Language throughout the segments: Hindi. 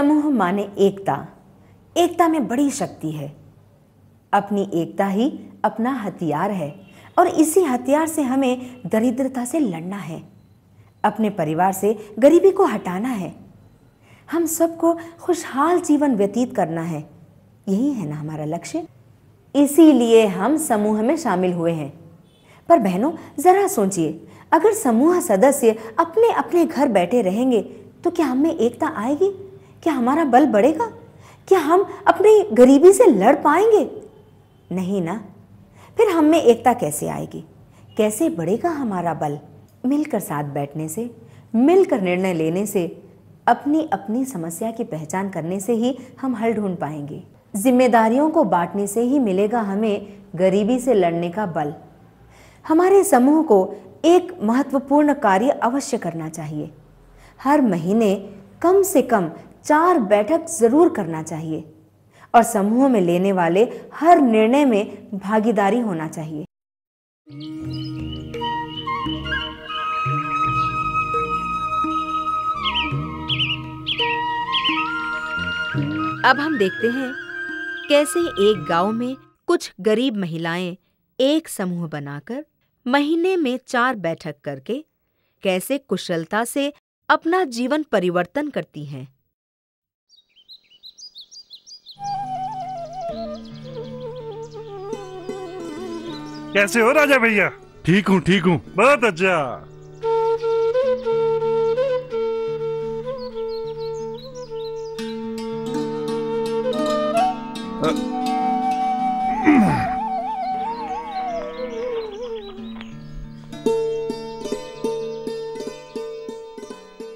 समूह माने एकता। एकता में बड़ी शक्ति है। अपनी एकता ही अपना हथियार है और इसी हथियार से हमें दरिद्रता से लड़ना है। अपने परिवार से गरीबी को हटाना है। हम सबको खुशहाल जीवन व्यतीत करना है। यही है ना हमारा लक्ष्य। इसीलिए हम समूह में शामिल हुए हैं। पर बहनों, जरा सोचिए, अगर समूह सदस्य अपने अपने घर बैठे रहेंगे तो क्या हमें एकता आएगी? क्या हमारा बल बढ़ेगा? क्या हम अपनी गरीबी से लड़ पाएँगे? नहीं ना। फिर हम में एकता कैसे आएगी? कैसे बढ़ेगा हमारा बल मिलकर साथ बैठने से, मिलकर निर्णय लेने से अपनी अपनी समस्या की पहचान करने से ही हम हल ढूंढ पाएँगे? जिम्मेदारियों को बांटने से ही मिलेगा हमें गरीबी से लड़ने का बल। हमारे समूह को एक महत्वपूर्ण कार्य अवश्य करना चाहिए। हर महीने कम से कम चार बैठक ज़रूर करना चाहिए और समूह में लेने वाले हर निर्णय में भागीदारी होना चाहिए। अब हम देखते हैं कैसे एक गाँव में कुछ गरीब महिलाएँ एक समूह बनाकर महीने में चार बैठक करके कैसे कुशलता से अपना जीवन परिवर्तन करती हैं। कैसे हो राजा भैया? ठीक हूँ ठीक हूँ। बहुत अच्छा।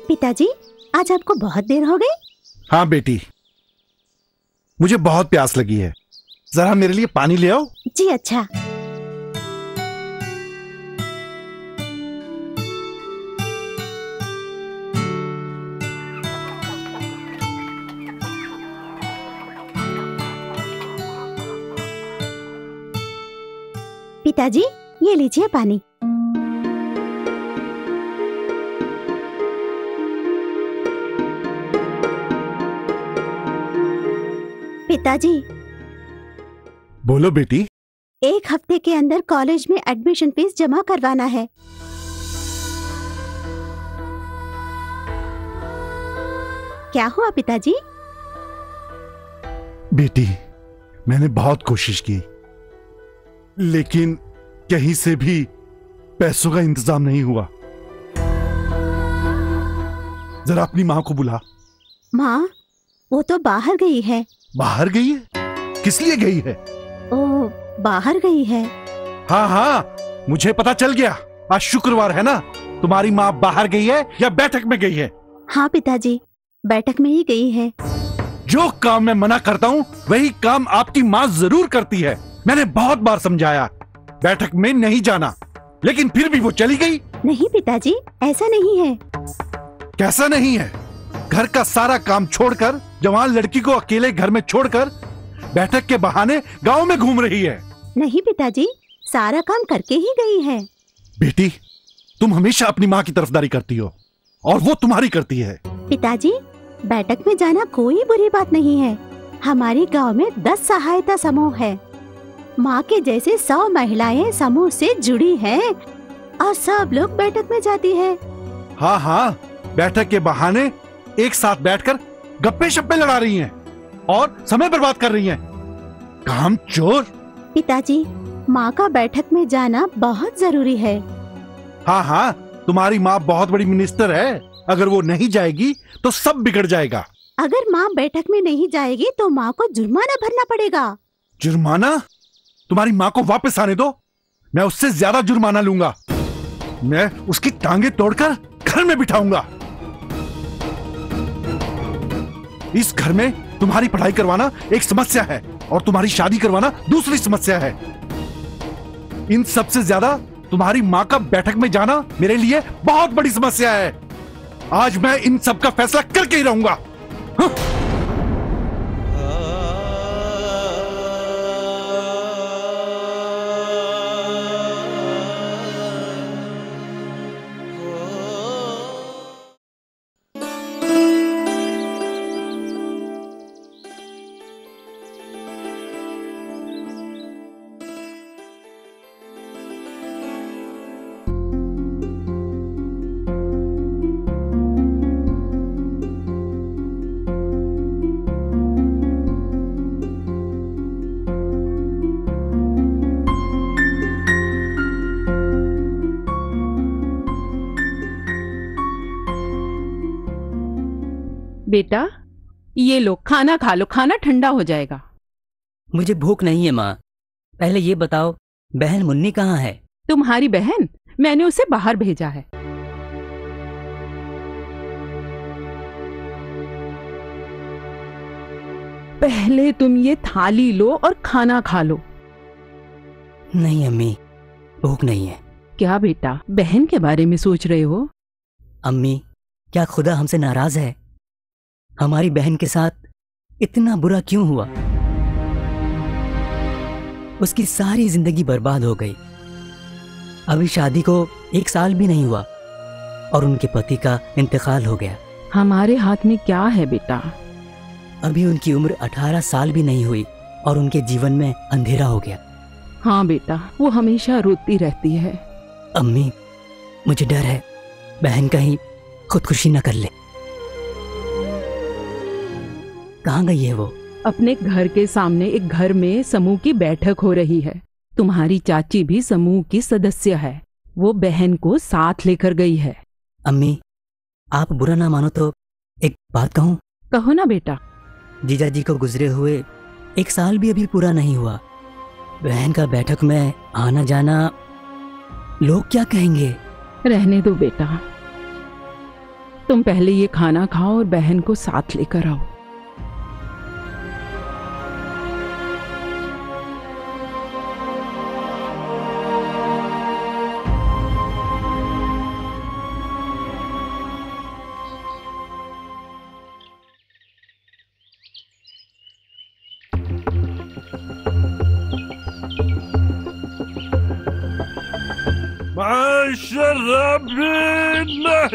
पिताजी आज आपको बहुत देर हो गई। हाँ बेटी। मुझे बहुत प्यास लगी है। जरा मेरे लिए पानी ले आओ। जी अच्छा। पिताजी ये लीजिए पानी। पिताजी। बोलो बेटी। एक हफ़्ते के अंदर कॉलेज में एडमिशन फ़ीस जमा करवाना है। क्या हुआ पिताजी? बेटी मैंने बहुत कोशिश की। लेकिन कहीं से भी पैसों का इंतज़ाम नहीं हुआ। जरा अपनी माँ को बुला। माँ वो तो बाहर गई है। बाहर गई है? किस लिए गई है? ओ बाहर गई है। हाँ हाँ मुझे पता चल गया। आज शुक्रवार है ना? तुम्हारी माँ बाहर गई है या बैठक में गई है? हाँ पिताजी बैठक में ही गई है। जो काम मैं मना करता हूँ वही काम आपकी माँ ज़रूर करती है। मैंने बहुत बार समझाया बैठक में नहीं जाना। लेकिन फिर भी वो चली गई। नहीं पिताजी ऐसा नहीं है। कैसा नहीं है? घर का सारा काम छोड़कर जवान लड़की को अकेले घर में छोड़कर बैठक के बहाने गाँव में घूम रही है। नहीं पिताजी सारा काम करके ही गई है। बेटी तुम हमेशा अपनी माँ की तरफदारी करती हो और वो तुम्हारी करती है। पिताजी बैठक में जाना कोई बुरी बात नहीं है। हमारे गाँव में दस सहायता समूह है। माँ के जैसे सौ महिलाएँ समूह से जुड़ी हैं और सब लोग बैठक में जाती है। हाँ हाँ बैठक के बहाने एक साथ बैठकर गप्पे शप्पे लड़ा रही हैं और समय बर्बाद कर रही हैं। काम चोर। पिताजी माँ का बैठक में जाना बहुत ज़रूरी है। हाँ हाँ तुम्हारी माँ बहुत बड़ी मिनिस्टर है। अगर वो नहीं जाएगी तो सब बिगड़ जाएगा। अगर माँ बैठक में नहीं जाएगी तो माँ को जुर्माना भरना पड़ेगा। जुर्माना? तुम्हारी माँ को वापस आने दो। मैं उससे ज़्यादा जुर्माना लूँगा। मैं उसकी टांगे तोड़कर घर में बिठाऊँगा। इस घर में तुम्हारी पढ़ाई करवाना एक समस्या है और तुम्हारी शादी करवाना दूसरी समस्या है। इन सबसे ज़्यादा तुम्हारी माँ का बैठक में जाना मेरे लिए बहुत बड़ी समस्या है। आज मैं इन सब का फैसला करके ही रहूँगा। हाँ? बेटा ये लो खाना खा लो खाना ठंडा हो जाएगा। मुझे भूख नहीं है माँ। पहले ये बताओ बहन मुन्नी कहाँ है? तुम्हारी बहन? मैंने उसे बाहर भेजा है। पहले तुम ये थाली लो और खाना खा लो। नहीं अम्मी भूख नहीं है। क्या बेटा बहन के बारे में सोच रहे हो? अम्मी क्या खुदा हमसे नाराज़ है? हमारी बहन के साथ इतना बुरा क्यों हुआ? उसकी सारी ज़िंदगी बर्बाद हो गई। अभी शादी को एक साल भी नहीं हुआ और उनके पति का इंतकाल हो गया। हमारे हाथ में क्या है बेटा? अभी उनकी उम्र 18 साल भी नहीं हुई और उनके जीवन में अंधेरा हो गया। हाँ बेटा वो हमेशा रोती रहती है। अम्मी मुझे डर है। बहन कहीं खुदकुशी न कर ले। कहाँ गई है वो? अपने घर के सामने एक घर में समूह की बैठक हो रही है। तुम्हारी चाची भी समूह की सदस्य है। वो बहन को साथ लेकर गई है। अम्मी आप बुरा ना मानो तो एक बात कहूँ? कहो ना बेटा। जीजा जी को गुजरे हुए एक साल भी अभी पूरा नहीं हुआ। बहन का बैठक में आना जाना लोग क्या कहेंगे? रहने दो बेटा। तुम पहले ये खाना खाओ और बहन को साथ लेकर आओ।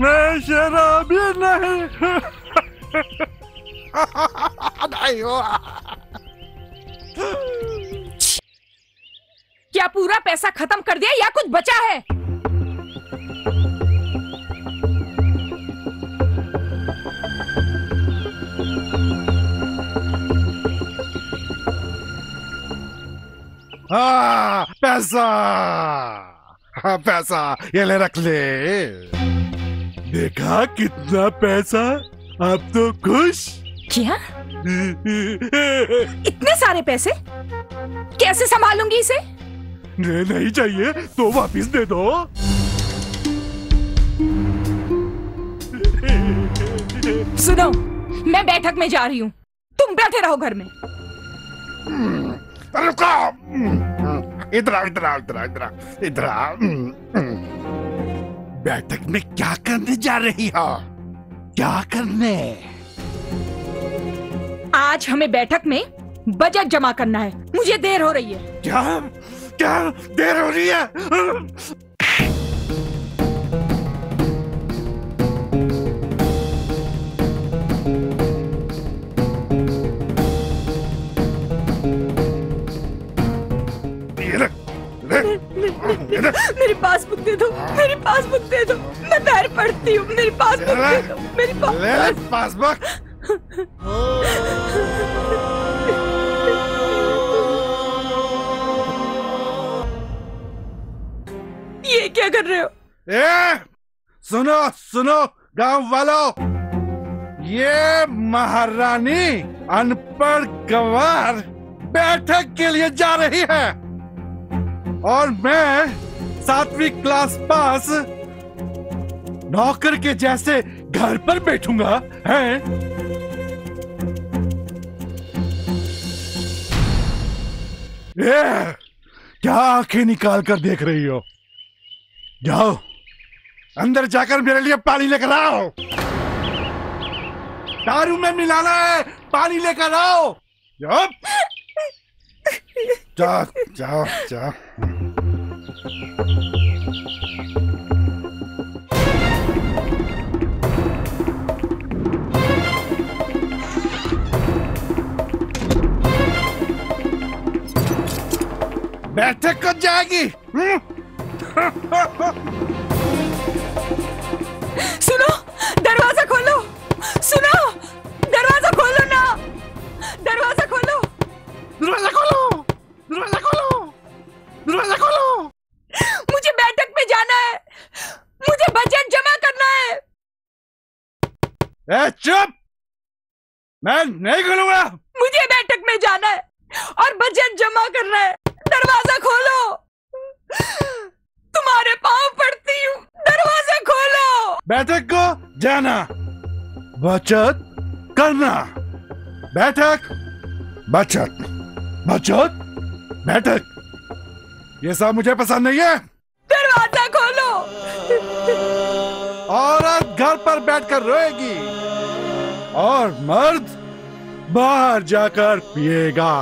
मैं शराबी नहीं। नहीं हुआ। क्या पूरा पैसा खत्म कर दिया या कुछ बचा है? हाँ पैसा। हाँ पैसा ये ले रख ले। देखा कितना पैसा? आप तो खुश। क्या इतने सारे पैसे? कैसे संभालूँगी इसे? नहीं नहीं चाहिए तो वापिस दे दो। सुनो मैं बैठक में जा रही हूँ। तुम बैठे रहो घर में। रुको। इधर इधर इधर इधर इधर बैठक में क्या करने जा रही हो? क्या करने? आज हमें बैठक में बजट जमा करना है। मुझे देर हो रही है। क्या? क्या देर हो रही है? ये मेरी पासबुक दे दो मेरी पासबुक दे दो। मैं पैर पड़ती हूँ मेरी पासबुक दे दो मेरी पासबुक ये क्या कर रहे हो? ए सुनो सुनो गाँव वालों। ये महारानी अनपढ़ गवार बैठक के लिए जा रही है। और मैं सातवीं क्लास पास नौकर के जैसे घर पर बैठूँगा हैं? ए, क्या आँखें निकाल कर देख रही हो? जाओ अंदर जाकर मेरे लिए पानी लेकर आओ। दारू में मिलाना है पानी लेकर आओ। जाओ। जाओ जाओ जाओ बैठक कब जाएगी? हम्म? सुनो दरवाज़ा मैं नहीं खोलूँगा। मुझे बैठक में जाना है और बजट जमा करना है। दरवाज़ा खोलो। तुम्हारे पाँव पड़ती हूँ। दरवाज़ा खोलो। बैठक को जाना बचत करना। बैठक बचत बचत बैठक। ये सब मुझे पसंद नहीं है। दरवाज़ा खोलो। औरत घर पर बैठकर रोएगी। और मर्द बाहर जाकर पिएगा।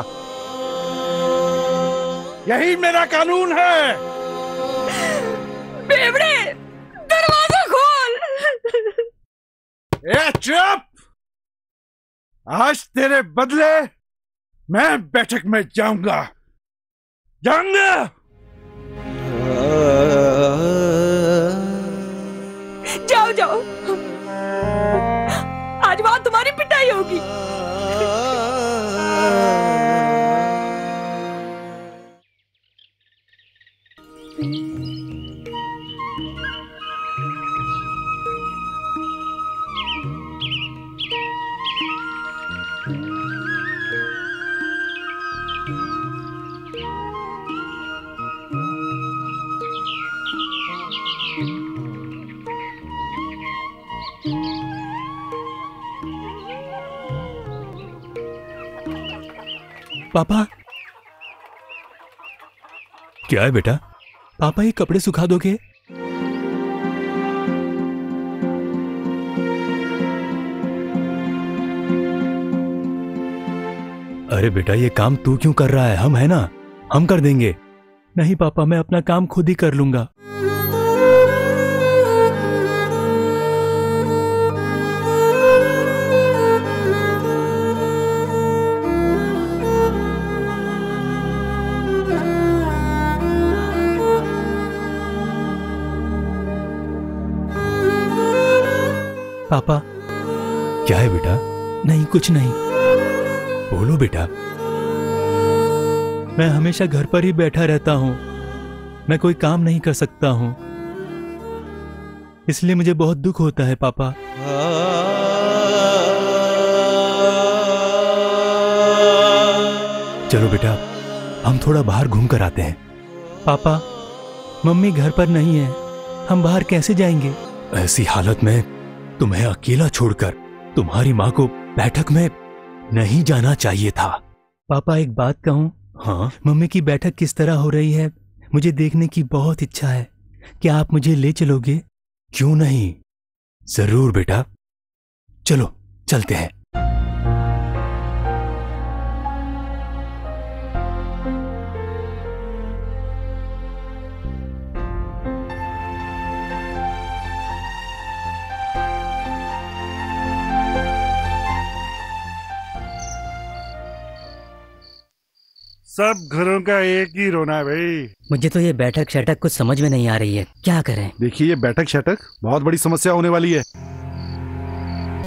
यही मेरा कानून है। बेवड़े दरवाज़ा खोल। ए चुप! आज तेरे बदले मैं बैठक में जाऊँगा। जाऊँगा। जाओ जाओ। वहाँ तुम्हारी पिटाई होगी। पापा। क्या है बेटा? पापा, ये कपड़े सुखा दोगे? अरे बेटा, ये काम तू क्यों कर रहा है? हम है ना? हम कर देंगे। नहीं पापा, मैं अपना काम खुद ही कर लूँगा। पापा। क्या है बेटा? नहीं कुछ नहीं। बोलो बेटा। मैं हमेशा घर पर ही बैठा रहता हूँ। मैं कोई काम नहीं कर सकता हूँ। इसलिए मुझे बहुत दुख होता है पापा। चलो बेटा हम थोड़ा बाहर घूम कर आते हैं। पापा मम्मी घर पर नहीं है। हम बाहर कैसे जाएँगे? ऐसी हालत में तुम्हें अकेला छोड़कर तुम्हारी माँ को बैठक में नहीं जाना चाहिए था। पापा एक बात कहूँ? हाँ? मम्मी की बैठक किस तरह हो रही है? मुझे देखने की बहुत इच्छा है। क्या आप मुझे ले चलोगे? क्यों नहीं? ज़रूर बेटा। चलो चलते हैं। सब घरों का एक ही रोना है भाई। मुझे तो ये बैठक शैठक कुछ समझ में नहीं आ रही है। क्या करें? देखिए ये बैठक शैठक बहुत बड़ी समस्या होने वाली है।